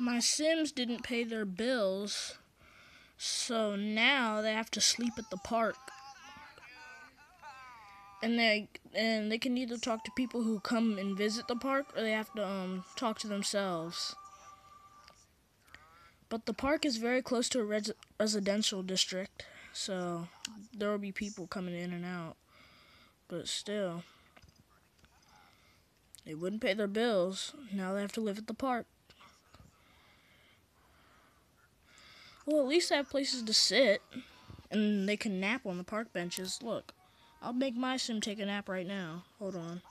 My Sims didn't pay their bills, so now they have to sleep at the park. And they and they can either talk to people who come and visit the park, or they have to um, talk to themselves. But the park is very close to a res- residential district, so there will be people coming in and out. But still, they wouldn't pay their bills. Now they have to live at the park. Well, at least I have places to sit, and they can nap on the park benches. Look, I'll make my sim take a nap right now. Hold on.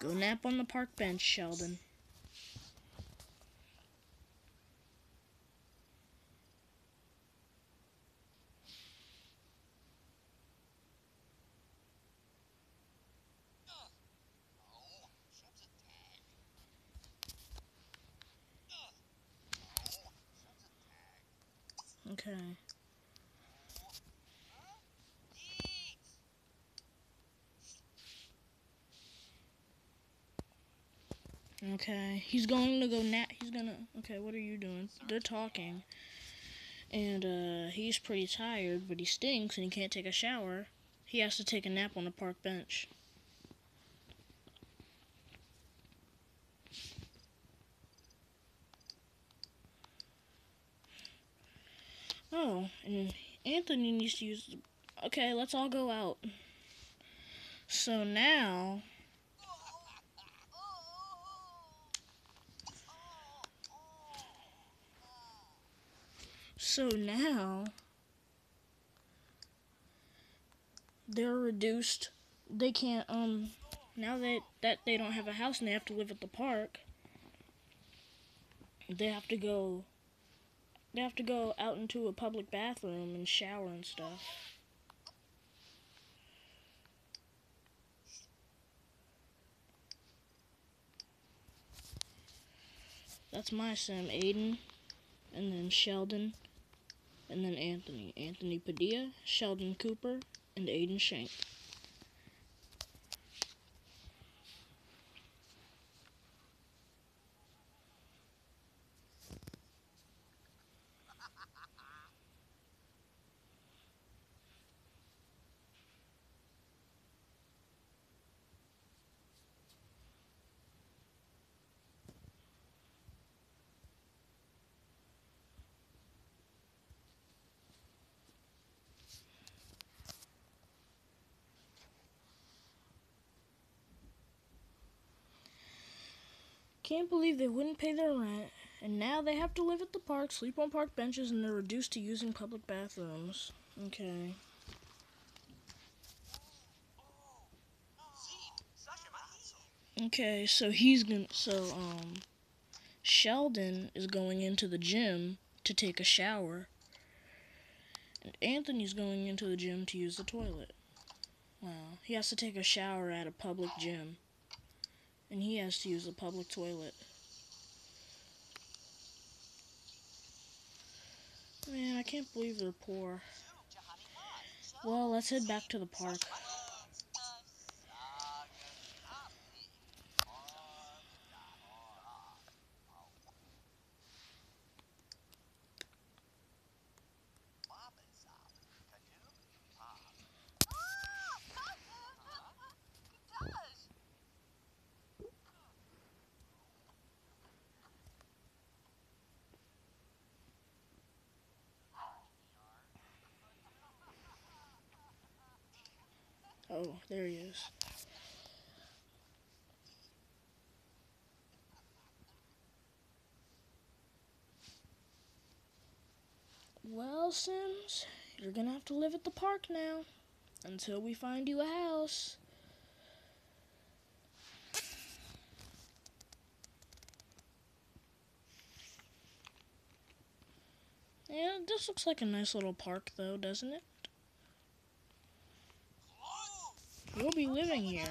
Go nap on the park bench, Sheldon. Okay. Okay, he's going to go nap. He's gonna. Okay, what are you doing? They're talking, and uh, he's pretty tired, but he stinks and he can't take a shower. He has to take a nap on the park bench. Oh, and Anthony needs to use. Okay, let's all go out. So now. So now. They're reduced. They can't, um. Now that, that they don't have a house and they have to live at the park, they have to go they have to go out into a public bathroom and shower and stuff. That's my sim, Aiden, and then Sheldon, and then Anthony. Anthony Padilla, Sheldon Cooper, and Aiden Shank. Can't believe they wouldn't pay their rent, and now they have to live at the park, sleep on park benches, and they're reduced to using public bathrooms. Okay. Okay, so he's gonna. So, um. Sheldon is going into the gym to take a shower. And Anthony's going into the gym to use the toilet. Wow. He has to take a shower at a public gym and he has to use a public toilet. Man, I can't believe they're poor. Well, let's head back to the park. Oh, there he is. Well, Sims, you're gonna have to live at the park now until we find you a house. Yeah, this looks like a nice little park, though, doesn't it? We'll be living here.